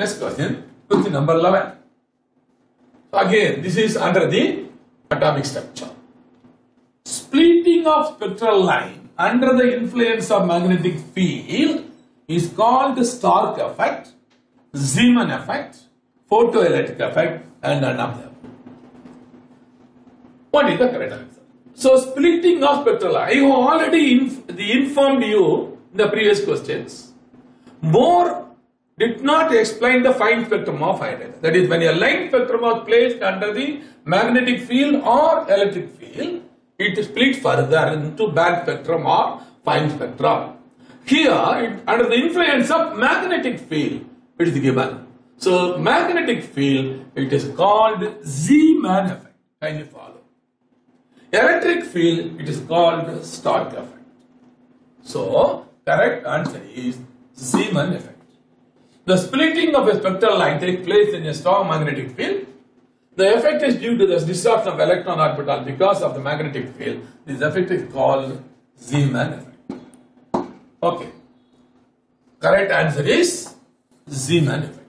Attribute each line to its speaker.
Speaker 1: Next question, question number 11. So again, this is under the atomic structure. Splitting of spectral line under the influence of magnetic field is called the Stark effect, Zeeman effect, photoelectric effect, and none of them. What is the correct answer? So, splitting of spectral line, I have already inf- informed you in the previous questions. More did not explain the fine spectrum of iodine. That is, when a light spectrum was placed under the magnetic field or electric field, it split further into band spectrum or fine spectrum. Here, it, under the influence of magnetic field, it is given. So, magnetic field, it is called Zeeman effect. Kindly follow. Electric field, it is called Stark effect. So, correct answer is Zeeman effect. The splitting of a spectral line takes place in a strong magnetic field. The effect is due to the distortion of electron orbital because of the magnetic field. This effect is called Zeeman effect. Okay. Correct answer is Zeeman effect.